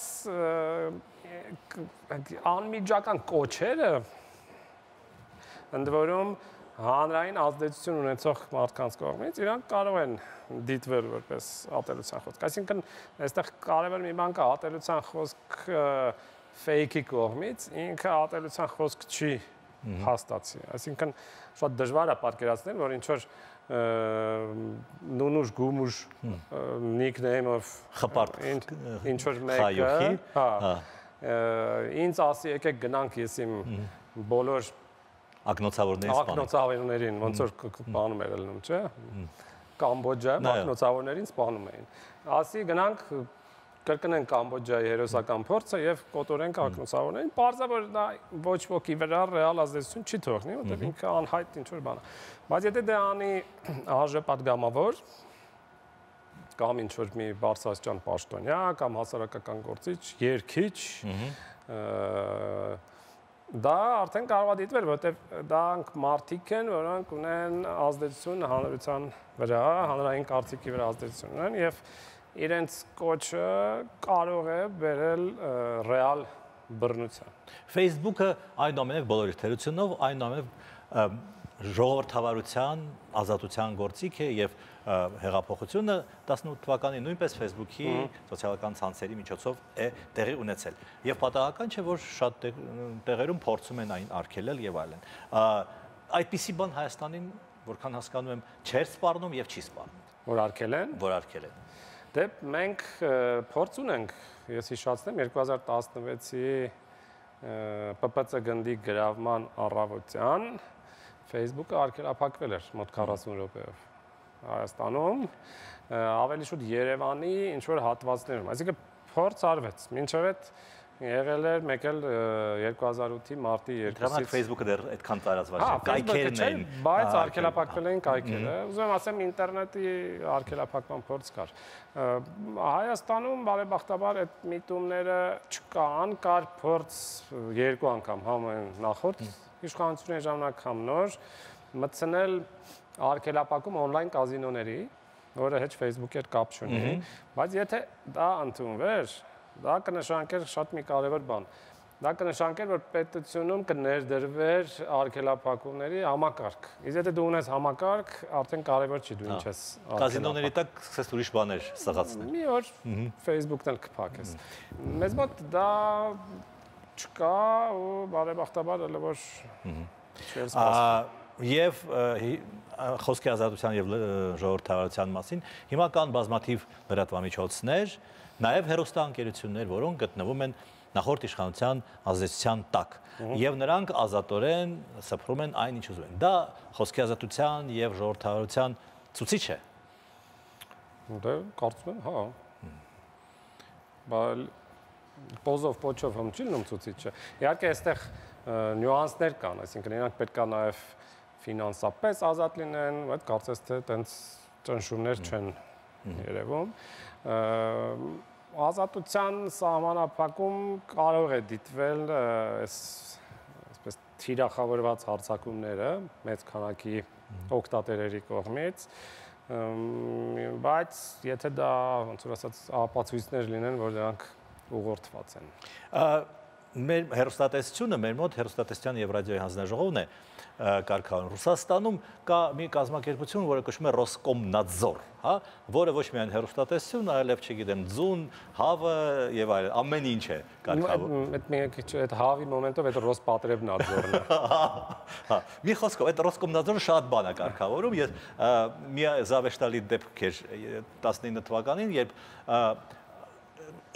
Speaker 2: անմիջական կոչերը ընդ որում հանրային ազդեցություն ունեցող մարդկանց կողմից իրանք կարող են դիտվել որպես ատելության խոսք։ Այսինքն, այստեղ կարևոր մի բան կա, ատելության խոսք fake-ի կողմից ինքը ատելության խոսք չի հաստացի։ Այսինքն, շատ դժվար է պատկերացնել, որ ինչ որ նունուշ գումուշ նիկնեյմով
Speaker 1: խպարտ
Speaker 2: ինչ որ մեկը, հա, ինձ ասի եկեք գնանք ես իմ բոլոր
Speaker 1: ակնոցավորներին
Speaker 2: սպանում։ Ակնոցավորներին, ոնց որ բանում էր ելնում, չէ՞։ Կամբոջայում ակնոցավորներին սպանում էին։ Ասի գնանք կրկնենք Կամբոջայի հերոսական փորձը եւ կոտորենք ակնոցավորներին։ Պարզապես դա ոչ ոքի վրա ռեալ ազդեցություն չի թողնի, որտեղ ինքը անհայտ ինչ որ բան է։ Բայց եթե դա անի ԱԺ падգամավոր կամ ինչ որ մի բարձրաստիճան պաշտոնյա կամ հասարակական գործիչ, երկիչ, ըհը դա արդեն կարող է դիտվել, որովհետև դրանք մարդիկ են, որոնք ունեն ազդեցություն հանրության վրա, հանրային կարծիքի վրա ազդեցություն ունեն եւ իրենց կոչը կարող է բերել ռեալ բռնության։
Speaker 1: Facebook-ը այնուամենայնիվ բոլորի թերությունով այնուամենայնիվ ժողովրդավարության ազատության գործիք է եւ հեղափոխությունը 18 թվականին նույնպես Facebook-ի սոցիալական ցանցերի միջոցով է տեղի ունեցել։ Եվ պատահական չէ, որ շատ տեղերում փորձում են այն արգելել եւ այլն։ Այդպիսի բան Հայաստանին, որքան հասկանում եմ, չէր սպառնում եւ չի սպառնում։
Speaker 2: Որ արգել են։
Speaker 1: Որ արգել են։
Speaker 2: Դե մենք փորձ ունենք, ես հիշացնեմ 2016-ի ՊՊՑ գնդի գրավման առավոտյան Facebook-ը արգելափակվել էր մոտ 40 րոպեով Հայաստանում, ավելի շուտ Երևանի ինչ որ հատվածներում։ Այսինքն փորձ արվեց։ Մինչև այդ եղել էր մեկ էլ 2008-ի մարտի 2-ից։
Speaker 1: Դրանք Facebook-ը դեռ այդքան տարածված
Speaker 2: չէ,
Speaker 1: կայքերն էին,
Speaker 2: բայց արգելափակվել էին կայքերը։ Ուզում եմ ասեմ ինտերնետի արգելափակման փորձ կար։ Հայաստանում բարեբախտաբար այդ միտումները չկան, կար փորձ երկու անգամ համեն նախորդ իշխանությունների ժամանակ համ նոր մտցնել արգելապակում on-line կազինոների, որը հեչ Facebook-ի հետ կապ չունի, բայց եթե դա ընդունվեր, դա կնշանակեր շատ մի կարևոր բան։ Դա կնշանակեր, որ պետությունում կներդրվեր արգելափակումների համակարգ։ Իսկ եթե դու ունես համակարգ, արդեն կարևոր չի դու ինչ ես
Speaker 1: կազինոների տակ սկսես ուրիշ բաներ սղացնել։
Speaker 2: Մի օր Facebook-ն էլ կփակես։ Մեզ մոտ դա չկա ու բարեբախտաբար էլ որ
Speaker 1: չէր սպասվում եւ խոսքի ազատության եւ ժողովրդավարության մասին հիմա կան բազմաթիվ լրատվամիջոցներ, նաեւ հերոստանգերություններ, որոնք գտնվում են նախորդ իշխանության ազդեցության տակ եւ նրանք ազատորեն սփռում են այն ինչ ուզում են։ Դա խոսքի ազատության եւ ժողովրդավարության ցուցիչ է։
Speaker 2: Դե կարծում եմ, հա։ Բայց պոզով փոչով հմ չի լինում ցուցիչը։ Իհարկե այստեղ նյուանսներ կան, այսինքն իրանք պետքա նաև ֆինանսապես ազատ լինեն, բայց կարծես թե տենց ճնշումներ չեն երևում։ Ազատության սահմանափակում կարող է դիտվել այս այսպես թիրախավորված հարցակումները մեծ քանակի օկտատերերի կողմից բայց եթե դա ոնց որ ասած ապացույցներ լինեն, որ դրանք ուղղորդված են
Speaker 1: մեր հերոստատեսությունը մեր մոտ հերոստատեսյան եւ ռադիոյի հանձնաժողովն է կարգավորում։ Ռուսաստանում կա մի կազմակերպություն, որը կոչվում է Ռոսկոմնadzor, հա, որը ոչ միայն հերոստատեսություն, այլև, չգիտեմ, ձուն, հավը եւ այլն, ամեն ինչ է կարգավորում։
Speaker 2: Այդ մի քիչ այդ հավի մոմենտով այդ Ռոսպատրևնadzorն է։
Speaker 1: Հա, մի խոսքով այդ Ռոսկոմնadzor-ը շատ բան է կարգավորում։ Ես մի զավեշտալի դեպք էր 19 թվականին, երբ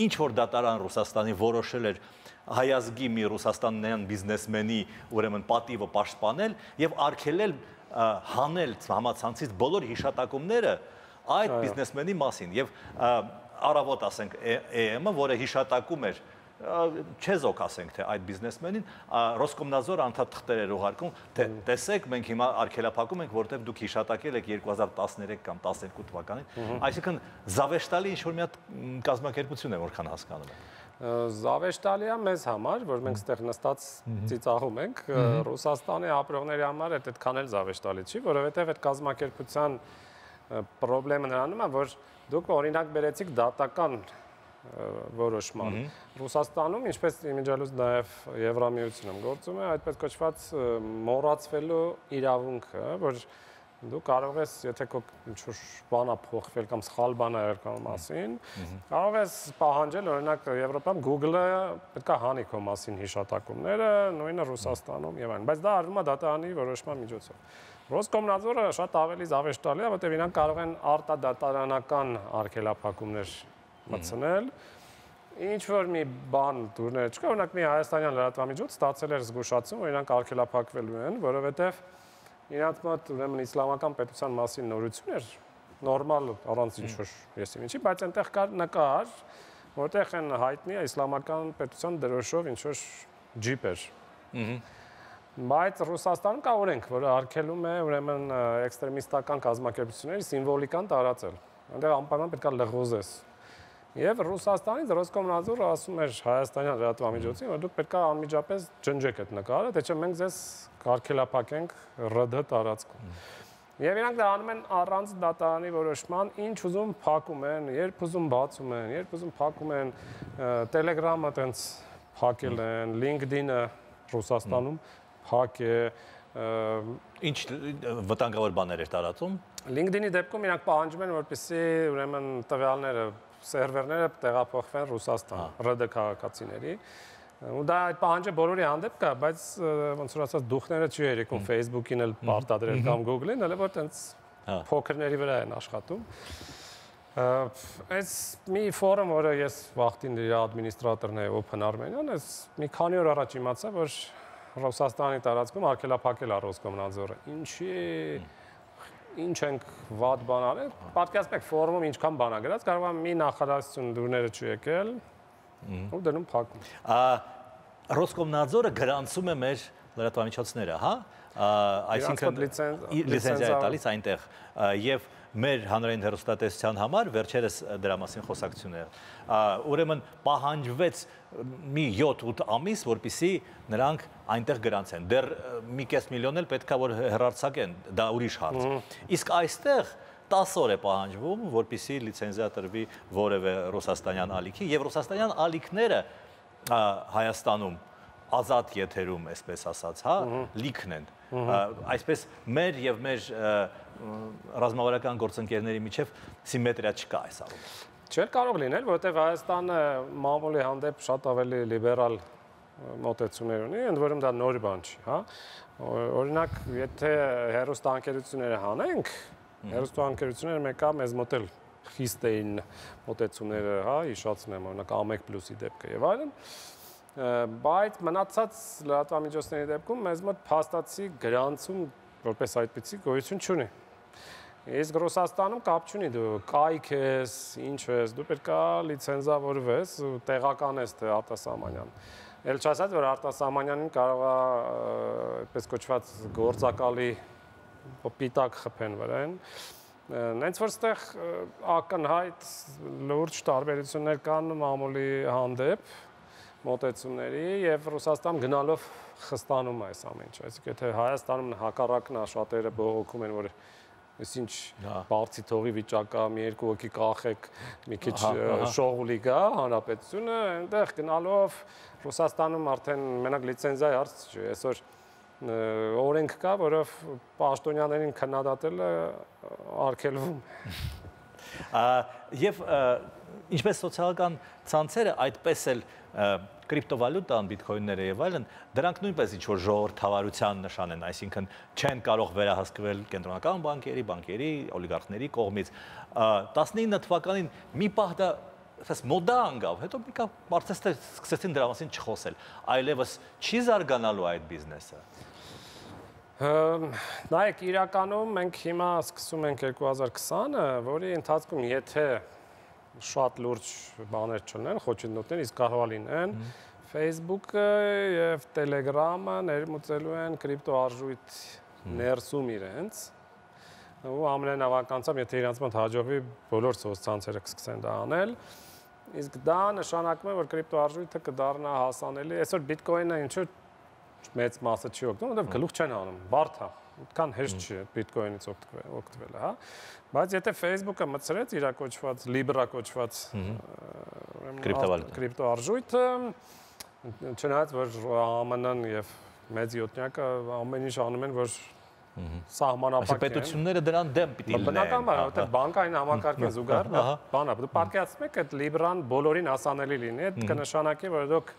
Speaker 1: ինչ որ դատարան Ռուսաստանի որոշել էր հայազգի մի ռուսաստանյան բիզնեսմենի ուրեմն պատիվը պաշտպանել եւ արգելել հանել համացանցից բոլոր հիշատակումները այդ բիզնեսմենի մասին եւ առավոտ ասենք EM-ը, որը հիշատակում էր չեզոք ասենք թե այդ բիզնեսմենին Ռոսկոմնadzor անդադ թղթեր էր ուղարկում թե տեսեք մենք հիմա արգելափակում ենք որտեղ դուք հիշատակել եք 2013 կամ 12 թվականին այսինքն զավեշտալի ինչ որ մի հատ կազմակերպություն է որքան հասկանում եմ
Speaker 2: զավեշտալի է մեզ համար, որ մենք ստեղ նստած ծիծաղում ենք, Ռուսաստանի ապրողների համար այդ այդքան էլ զավեշտալի չի, որովհետև այդ կազմակերպության խնդրեմը նրանում է, որ դուք օրինակ բերեցիք դատական որոշման։ Ռուսաստանում, ինչպես իմիջալուց նաև Եվրամիությունում գործում է այդպես կոչված մոռացվելու իրավունքը, որ դու կարող ես, եթե քո ինչ-որ բանա փոխվել կամ սխալ բանա եղել կամ մասին, կարող ես պահանջել, օրինակ Եվրոպայում Google-ը պետքա հանի քո մասին հիշատակումները, նույնը Ռուսաստանում եւ այլն, բայց դա արվում է դատարանի որոշման միջոցով։ Ռոսկոմնadzor-ը շատ ավելի զավեշտալի է, որտեղ իրանք կարող են արտադատարանական արգելափակումներ մտցնել ինչ որ մի բան դուրներ չկա, օրինակ մի հայաստանյան լրատվամիջոց ստացել էր զգուշացում, որ իրանք արգելափակվելու են, որովհետև իրանց մոտ ուրեմն իսլամական պետության մասին նորություն էր, նորմալ առանց ինչ որ եսի ինչի, բայց այնտեղ կար նկար, որտեղ են հայտնի իսլամական պետության դրոշով ինչ որ ջիպ էր։ Բայց Ռուսաստանում կա օրենք, որը արգելում է ուրեմն էքստրեմիստական կազմակերպությունների սիմվոլիկան տարածել։ Այնտեղ անպայման պետք է լղոզես Եվ Ռուսաստանից Ռոսկոմնadzor-ը ասում էր հայաստանյան լրատվամիջոցին, որ դուք պետք է անմիջապես ջնջեք այդ նկարը, թե չէ մենք ձեզ կարգելափակենք ՌԴ տարածքում։ Եվ իրանք դա անում են առանց դատարանի որոշման, ինչ ուզում փակում են, երբ ուզում բացում են, երբ ուզում փակում են, Telegram-ը տենց փակել են, LinkedIn-ը Ռուսաստանում փակ է,
Speaker 1: Ինչ վտանգավոր բաներ էր տարածում։
Speaker 2: LinkedIn-ի դեպքում իրանք պահանջում են, որպեսզի ուրեմն տվյալները, սերվերները տեղափոխվեն Ռուսաստան, ՌԴ քաղաքացիների։ ու դա այդ պահանջը բոլորի հանդեպ կա, բայց ոնց որ ասած դուխները չի երիկում Facebook-ին էլ պարտադրել կամ Google-ին, հələ որ տենց փոքրների վրա են աշխատում։ Այս մի ֆորում, որը ես վախտին իր ադմինիստրատորն է Open Armenian, ես մի քանի օր առաջ իմացա, որ Ռուսաստանի տարածքում արկելափակել է Ռոսկոմնadzորը։ Ինչի ինչ ենք վատ բան արել։ Պատկերացնեք ֆորումում ինչքան բան ա գրած, կարող է մի նախարարություն դուրները չեկել ու դնում փակում։
Speaker 1: Ռոսկոմնadzորը գրանցում է մեր լրատվամիջոցները, հա?
Speaker 2: Այսինքն
Speaker 1: լիցենզիա է տալիս այնտեղ եւ մեր հանրային հերոստատեսության համար վերջերս դրա մասին խոսակցություններ։ Ուրեմն պահանջվեց մի 7-8 ամիս, որpիսի նրանք այնտեղ գրանցեն։ Դեռ մի կես միլիոն էլ պետքա որ հերարցակեն, դա ուրիշ հարց։ Իսկ այստեղ 10 օր է պահանջվում, որpիսի լիցենզիա տրվի որևէ ռուսաստանյան ալիքի եւ ռուսաստանյան ալիքները Հայաստանում ազատ եթերում, այսպես ասած, հա, լիքն են։ Այսպես մեր եւ մեր ռազմավարական գործընկերների միջև սիմետրիա չկա այս առումով։
Speaker 2: Չէր կարող լինել, որովհետև Հայաստանը մամուլի հանդեպ շատ ավելի լիբերալ մոտեցումներ ունի, ընդ որում դա նոր բան չի, հա։ Օրինակ, եթե հերոստանկերությունները հանենք, հերոստանկերությունները մեկա մեզ մոտ էլ խիստ էին մոտեցումները, հա, հիշացնեմ, օրինակ A1+-ի դեպքը եւ այլն, բայց մնացած լրատվամիջոցների դեպքում մեզ մոտ փաստացի գրանցում որպես այդպեսի գոյություն չունի։ Իսկ Ռուսաստանում կապ չունի դու կայք ես, ինչ ես, դու պետք է լիցենզավորվես, տեղական ես թե արտասահմանյան։ Էլ չասած որ արտասահմանյանին կարող է այդպես կոչված գործակալի պիտակ խփեն վրան։ Նենց որ ստեղ ակնհայտ լուրջ տարբերություններ կան մամուլի հանդեպ մոտեցումների եւ Ռուսաստան գնալով խստանում է այս ամեն ինչ։ Այսինքն եթե Հայաստանում հակառակն է շատերը բողոքում են որ Այսինչ բարձի թողի վիճակա մի երկու հոգի կախեք, մի քիչ շողուլի գա հանրապետությունը, այնտեղ գնալով Ռուսաստանում արդեն մենակ լիցենզիա հարց չի, այսօր օրենք կա, որով պաշտոնյաներին քննադատելը արգելվում։
Speaker 1: Եվ ինչպես սոցիալական ցանցերը այդպես էլ կրիպտովալյուտան, բիթքոյնները եւ այլն, դրանք նույնպես ինչ որ ժողովրդավարության նշան են, այսինքն չեն կարող վերահսկվել կենտրոնական բանկերի, բանկերի, օլիգարխների կողմից։ 19 թվականին մի պահ դա ասես մոդա անգավ, հետո մի կա բարձրացել սկսեցին դրա մասին չխոսել։ Այլևս չի զարգանալու այդ բիզնեսը։
Speaker 2: Նայեք, իրականում մենք հիմա սկսում ենք 2020-ը, որի ընթացքում եթե շատ լուրջ բաներ չունեն, խոչընդոտներ, իսկ կարող է լինեն Facebook-ը եւ Telegram-ը ներմուծելու են կրիպտոարժույթ ներսում իրենց ու ամենավականությամբ եթե իրանց մոտ հաջողվի բոլոր սոցցանցերը կսկսեն դա անել իսկ դա նշանակում է որ կրիպտոարժույթը կդառնա հասանելի այսօր Bitcoin-ը ինչու մեծ մասը չի օգտվում, որովհետև գլուխ չեն անում, բարդ է այդքան հեշտ չի Bitcoin-ից օգտվել, օգտվելը, հա։ Բայց եթե Facebook-ը մցրեց իր կոչված Libra կոչված կրիպտոարժույթը, չնայած որ ԱՄՆ-ն եւ մեծ յոթնյակը ամեն ինչ անում են, որ սահմանապակ
Speaker 1: են։ Պետությունները դրան դեմ պիտի լինեն։
Speaker 2: Բնական բան, որովհետեւ բանկային դա բան է։ Դու պատկերացնում եք այդ Libra-ն բոլորին հասանելի լինի, այդ կնշանակի, որ դուք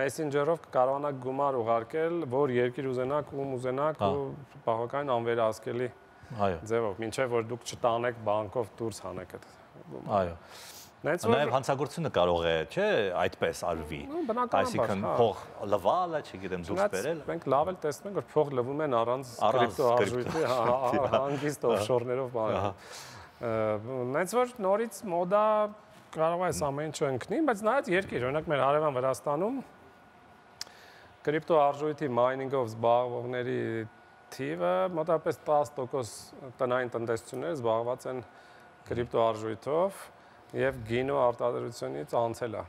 Speaker 2: Messenger-ով կարողանաք գումար ուղարկել, որ երկիր ուզենաք, ում ուզենաք ու բավական անվերահսկելի ձևով, ինչեւ որ դուք չտանեք բանկով դուրս հանեք այդ
Speaker 1: գումարը։ Այո։
Speaker 2: Նայած որ
Speaker 1: նաև հանցագործությունը կարող է, չէ, այդպես արվի։ Այսինքն
Speaker 2: հա։
Speaker 1: փող լվալը, չգիտեմ, դուրս բերել։
Speaker 2: Մենք լավ էլ տեսնում ենք, որ փող լվում են առանց կրիպտոարժույթի հա, հա, հանգիստ օֆշորներով բանը։ Նայած որ նորից մոդա կարող այս ամեն ինչը ընկնի, բայց նայած երկիր, օրինակ մեր հարևան Վրաստանում կրիպտո արժույթի մայնինգով զբաղվողների թիվը մոտավորապես 10% տնային տնտեսությունները զբաղված են կրիպտո արժույթով եւ գինո արտադրությունից անցել է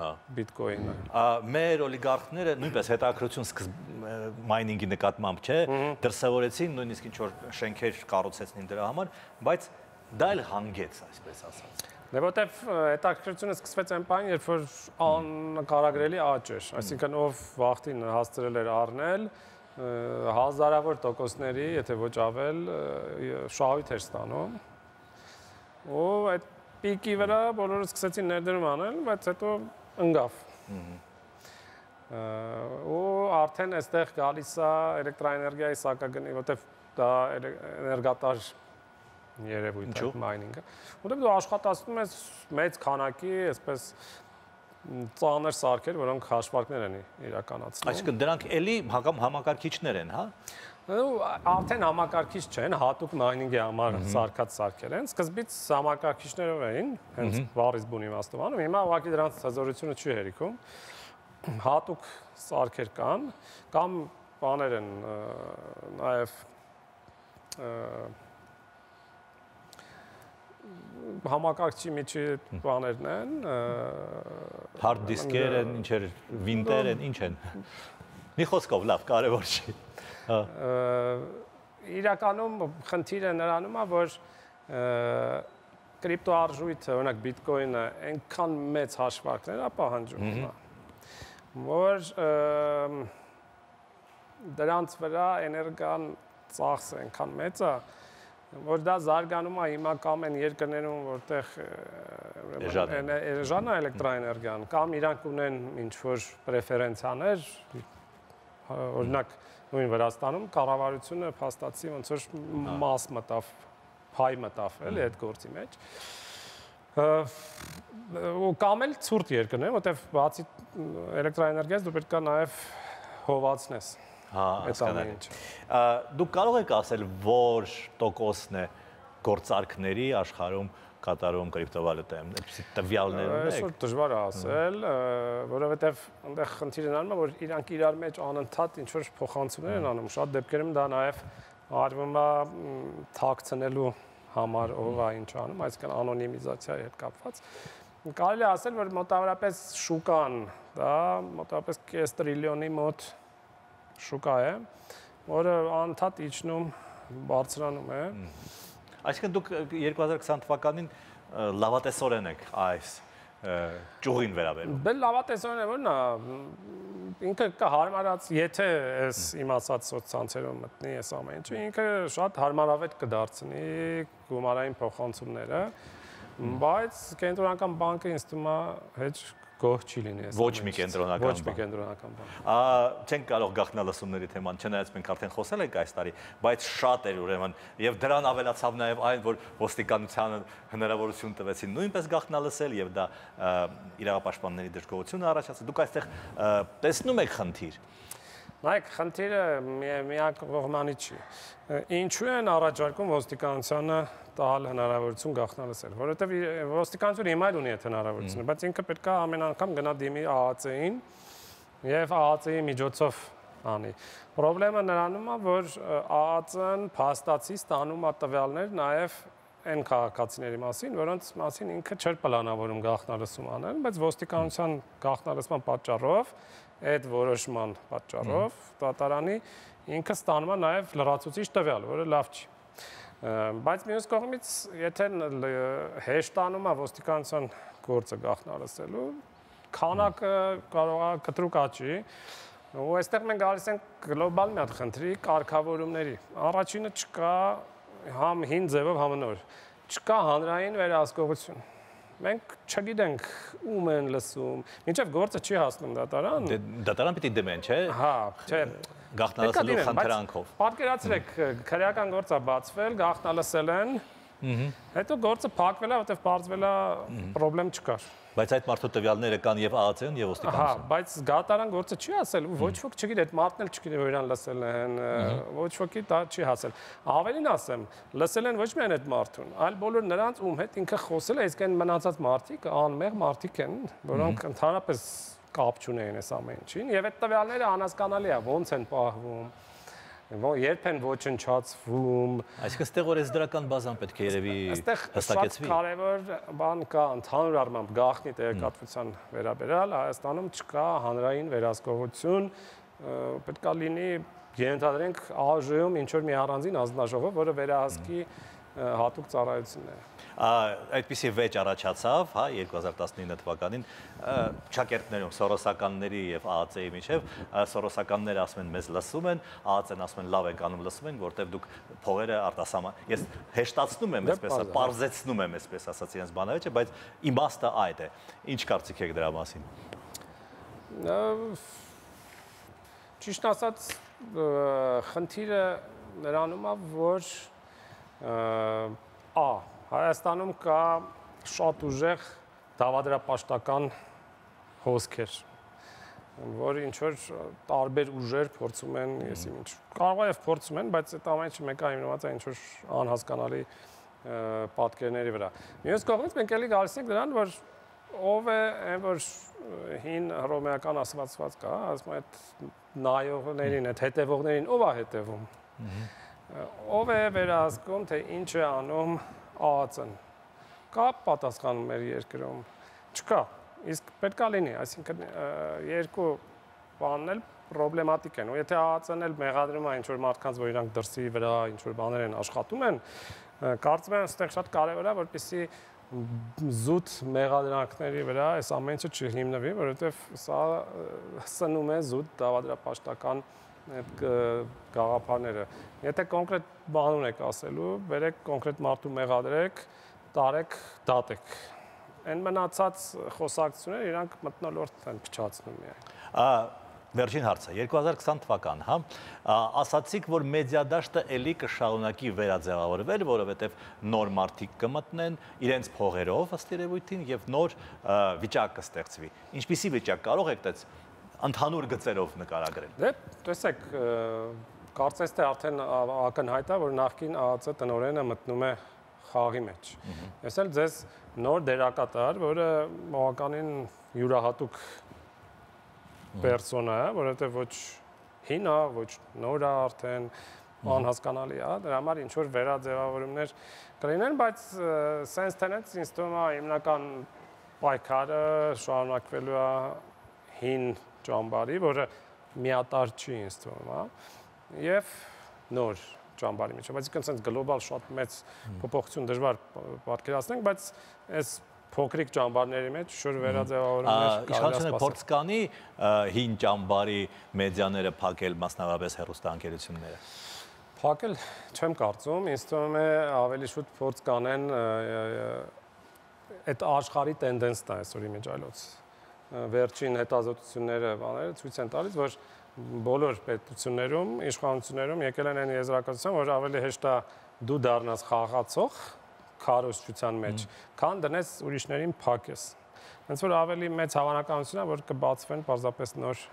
Speaker 1: հա
Speaker 2: բիտկոինը։
Speaker 1: Մեր օլիգարխները նույնպես հետաքրություն սկզբ մայնինգի նկատմամբ, չէ, դրսևորեցին նույնիսկ ինչ որ շենքեր կառուցեցնին դրա համար, բայց դա էլ հանգեց, այսպես ասած։
Speaker 2: Դե որտեվ հետաքրքրությունը սկսվեց այն բան, երբ որ անկարագրելի աճ էր, այսինքն ով վախտին հասցրել էր առնել, հազարավոր տոկոսների, եթե ոչ ավել, շահույթ էր ստանում։ Ու այդ պիկի վրա բոլորը սկսեցին ներդրում անել, բայց հետո ընկավ։ ու արդեն այստեղ գալիս է էլեկտրակայանի սակագնի, որտեվ դա էներգատար երևույթ է մայնինգը։ Որտեվ դու աշխատացնում ես մեծ քանակի, այսպես ծանր սարքեր, որոնք հաշվարկներ են իրականացնում։
Speaker 1: Այսինքն դրանք էլի համակարգիչներ են, հա։
Speaker 2: Արդեն համակարգիչ չեն, հատուկ մայնինգի համար սարքած սարքեր են։ Սկզբից համակարգիչներով էին, հենց բառից բուն իմաստով անում, հիմա ուղղակի դրանց հզորությունը չի հերիքում։ Հատուկ սարքեր կան, կամ բաներ են նաև համակարգչի միջի բաներն են
Speaker 1: hard disk-եր են, ինչեր, վինտեր են, ինչ են։ Մի խոսքով լավ, կարևոր չի։ Հա։
Speaker 2: Իրականում խնդիրը նրանում է, որ կրիպտոարժույթը, օրինակ Bitcoin-ը այնքան մեծ հաշվարկներ է պահանջում, որ դրանց վրա էներգան ծախսը այնքան մեծ է, որ դա զարգանում է հիմա կամ են երկրներում, որտեղ էժան է էլեկտրաէներգիան, կամ իրանք ունեն ինչ որ պրեֆերենցիաներ, օրինակ նույն Վրաստանում կառավարությունը փաստացի ոնց որ մաս մտավ, փայ մտավ, էլի այդ գործի մեջ ու կամ էլ ցուրտ երկրներ, որտեղ բացի էլեկտրաէներգիայից դու պետք է նաև հովացնես
Speaker 1: Հա, հասկանալի։ Դուք կարող եք ասել, որ տոկոսն է գործարքների աշխարհում կատարում կրիպտովալյուտայում։ Այդպեսի տվյալներ ունեք։
Speaker 2: Այսօր դժվար է ասել, որովհետև այնտեղ խնդիրն անում է, որ իրանք իրար մեջ անընդհատ ինչ որ փոխանցումներ են անում։ Շատ դեպքերում դա նաև արվում է թաքցնելու համար ով է ինչ անում, այսինքն անոնիմիզացիայի հետ կապված։ Կարելի է ասել, որ մոտավորապես շուկան դա մոտավորապես 5 տրիլիոնի մոտ շուկա է, որը անդադ իջնում, բարձրանում է։
Speaker 1: Այսինքն դուք 2020 թվականին լավատեսորեն եք այս ճյուղին վերաբերում։
Speaker 2: Բել լավատեսորեն է որն է ինքը կհարմարած, եթե այս իմ ասած սոցցանցերում մտնի այս ամեն ինչը, ինքը շատ հարմարավետ կդարձնի գումարային փոխանցումները, բայց կենտրոնական բանկը ինձ թվում է հեչ գոհ չի լինի այս
Speaker 1: ոչ մի կենտրոնական
Speaker 2: ոչ մի կենտրոնական բան
Speaker 1: ա չենք կարող գախնալսումների թեման չնայած մենք արդեն խոսել ենք այս տարի բայց շատ էր ուրեմն եւ դրան ավելացավ նաեւ այն որ ոստիկանությանը հնարավորություն տվեցին նույնպես գախնալսել եւ դա իրավապաշտպանների դժգոհությունը առաջացավ դուք այստեղ տեսնում եք խնդիր
Speaker 2: Նայեք, խնդիրը միակ կողմանի չի։ Ինչու են առաջարկում ոստիկանությանը տալ հնարավորություն գախնալսել, որովհետև ոստիկանությունը հիմա էլ ունի այդ հնարավորությունը, բայց ինքը պետք է ամեն անգամ գնա դիմի ԱԱՑ-ին եւ ԱԱՑ-ի միջոցով անի։ Պրոբլեմը նրանում է, որ ԱԱՑ-ն փաստացի ստանում է տվյալներ նաեւ այն քաղաքացիների մասին, որոնց մասին ինքը չէր պլանավորում գախնալսում անել, բայց ոստիկանության գախնալսման պատճառով, այդ որոշման պատճառով դատարանի ինքը ստանում է նաև լրացուցիչ տվյալ, որը լավ չի։ Բայց մյուս կողմից, եթե հեշտանում է ոստիկանության գործը գախնալսելու, քանակը կարող է կտրուկ աճի, ու այստեղ մենք գալիս ենք գլոբալ մի հատ խնդրի կարգավորումների։ Առաջինը չկա համ հին ձևով համնոր, չկա հանրային վերահսկողություն մենք չգիտենք ում են լսում, ինչեվ գործը չի հասնում դատարան։
Speaker 1: Դե դատարան պիտի դմեն, չէ։
Speaker 2: Հա, չէ
Speaker 1: գախտնալսելու խնդրանքով։
Speaker 2: Պատկերացրեք, քրեական գործ է բացվել, գախտնալսել են, Հետո գործը փակվել է, որովհետև բարձվել է խնդրեմ չկար։
Speaker 1: Բայց այդ մարդու տվյալները կան եւ ԱԱՑ-ն եւ ոստիկանություն։
Speaker 2: Հա, բայց գատարան գործը չի ասել, ոչ ոք չգիտի, այդ մարդն էլ չգիտի, որ իրան լսել են, ոչ ոքի դա չի հասել։ Ավելին ասեմ, լսել են ոչ միայն այդ մարդուն, այլ բոլոր նրանց, ում հետ ինքը խոսել է, իսկ այն մնացած մարդիկ անմեղ մարդիկ են, որոնք ընդհանրապես կապ չունեին այս ամեն ինչին, եւ այդ տվյալները անհասկանալի է, ոնց են պահվում երբ են ոչնչացվում։
Speaker 1: Այսինքն ստեղ օրենսդրական բազան պետք է երևի
Speaker 2: հստակեցվի։ Շատ կարևոր բան կա ընդհանուր առմամբ գաղտնի տեղեկատվության վերաբերյալ Հայաստանում չկա հանրային վերահսկողություն, պետք է լինի ենթադրենք ԱԺ-ում ինչ որ մի առանձին ազնաժողով, որը վերահսկի հատուկ ծառայությունները։
Speaker 1: այդպիսի վեճ առաջացավ, հա, 2019 թվականին ճակերտներում սորոսականների եւ ԱԱՑ-ի միջև սորոսականները ասում են մեզ լսում են, ԱԱՑ-ն ասում են լավ եք անում լսում են, որտեվ դուք փողերը արտասահման։ Ես հեշտացնում եմ այսպես, պարզեցնում եմ այսպես ասած իրենց բանավեճը, բայց իմաստը այդ է։ Ինչ կարծիք եք դրա մասին։
Speaker 2: Ճիշտ ասած, խնդիրը նրանում է, որ ա Հայաստանում կա շատ ուժեղ դավադրապաշտական հոսքեր, որ ինչ որ տարբեր ուժեր փորձում են, եսի ինչ կարող է փորձում են, բայց այդ ամենը մեկ է հիմնված է ինչ որ անհասկանալի պատկերների վրա։ Մյուս կողմից մենք էլի գալիս ենք դրան, որ ով է այն որ հին հռոմեական ասվածված կա, ասում այդ նայողներին, այդ հետևողներին ով է հետևում։ Ով է վերահսկում, թե ինչ է անում ԱԱՑ-ն։ Կա պատասխան մեր երկրում։ Չկա։ Իսկ պետքա լինի, այսինքն երկու բանն էլ պրոբլեմատիկ են։ Ու եթե ԱԱՑ-ն էլ մեղադրում է ինչ որ մարդկանց, որ իրանք դրսի վրա ինչ որ բաներ են աշխատում են, կարծում եմ, այստեղ շատ կարևոր է, որպեսզի զուտ մեղադրանքների վրա այս ամենը չհիմնվի, որովհետև սա սնում է զուտ դավադրապաշտական այդ գաղափարները։ Եթե կոնկրետ բան ունեք ասելու, բերեք կոնկրետ մարդու մեղադրեք, տարեք, դատեք։ Այն մնացած խոսակցությունները իրանք մտնոլորտ են փչացնում
Speaker 1: միայն վերջին հարցը 2020 թվական, հա, ասացիք, որ մեդիադաշտը ելի կշարունակի վերաձևավորվել, որովհետև նոր մարդիկ կմտնեն իրենց փողերով ըստ երևույթին եւ նոր վիճակ կստեղծվի։ Ինչպիսի վիճակ կարող եք դες ընդհանուր գծերով նկարագրել։
Speaker 2: Դե, տեսեք, կարծես թե արդեն ակնհայտ է, որ նախքին ԱԱՑ տնորենը մտնում է խաղի մեջ։ Ես էլ ձեզ նոր դերակատար, որը բավականին յուրահատուկ պերսոնա է, որովհետև ոչ հին է, ոչ նոր է արդեն, անհասկանալի է, դրա համար ինչ որ վերաձևավորումներ կլինեն, բայց sense tenants ինձ թվում է հիմնական պայքարը շարունակվելու է հին ճամբարի, որը միատար չի ինձ թվում է, եւ նոր ճամբարի միջև, բայց ինքն sense գլոբալ շատ մեծ փոփոխություն դժվար պատկերացնենք, բայց այս փոքրիկ ճամբարների մեջ շուր վերաձևավորումներ
Speaker 1: իշխանությունը փորձ կանի հին ճամբարի մեդիաները փակել մասնավորապես հերոստանգերությունները
Speaker 2: փակել չեմ կարծում ինձ թվում է ավելի շուտ փորձ կանեն այդ աշխարհի տենդենսն է այսօրի մեջ այլոց վերջին հետազոտությունները բաները ցույց են տալիս որ բոլոր պետություններում իշխանություններում եկել են այն եզրակացության որ ավելի հեշտ է դու դառնաս խաղացող քարոզչության մեջ, քան դնես ուրիշներին փակես։ Հենց որ ավելի մեծ հավանականություն է, որ կբացվեն պարզապես նոր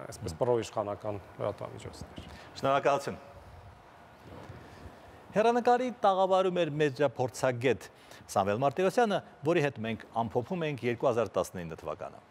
Speaker 2: այսպես պրոիշխանական լրատվամիջոցներ։
Speaker 1: Շնորհակալություն։ Հերանեկարի տաղավարում էր մեջափորձագետ Սամվել Մարտիրոսյանը, որի հետ մենք ամփոփում ենք 2019 թվականը։